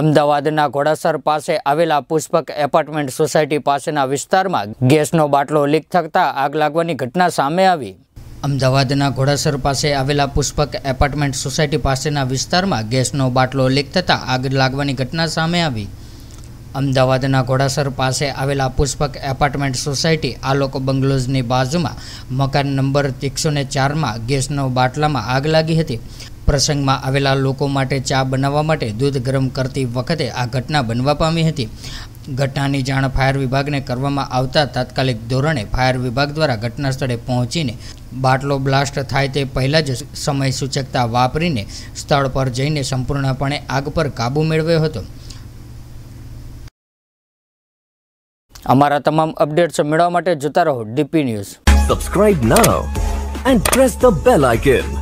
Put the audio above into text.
અમદાવાદના ઘોડાસર પાસે આવેલા પુષ્પક એપાર્ટમેન્ટ સોસાયટી પાસેના વિસ્તારમાં ગેસનો બાટલો લીક થતાં આગ લાગવાની ઘટના સામે આવી. અમદાવાદના ઘોડાસર પાસે આવેલા પુષ્પક એપાર્ટમેન્ટ સોસાયટી પાસેના વિસ્તારમાં ગેસનો બાટલો લીક થતાં આગ લાગવાની ઘટના સામે આવી. અમદાવાદના ઘોડાસર પાસે આવેલા પુષ્પક એપાર્ટમેન્ટ સોસાયટી આલોક બંગલોઝની બાજુમાં મકાન નંબર એકસો ને ચારમાં ગેસનો બાટલામાં આગ લાગી હતી. પ્રસંગમાં આવેલા લોકો માટે ચા બનાવવા માટે દૂધ ગરમ કરતી વખતે આ ઘટના બનવા પામી હતી. ઘટનાની જાણ ફાયર વિભાગને કરવામાં આવતા તાત્કાલિક ધોરણે ફાયર વિભાગ દ્વારા ઘટના સ્થળે પહોંચીને બાટલો બ્લાસ્ટ થાય તે પહેલાં જ સમય સૂચકતા વાપરીને સ્થળ પર જઈને સંપૂર્ણપણે આગ પર કાબૂ મેળવ્યો હતો. અમારા તમામ અપડેટ્સ મેળવવા માટે જોતા રહો DP news. Subscribe now and press the bell icon.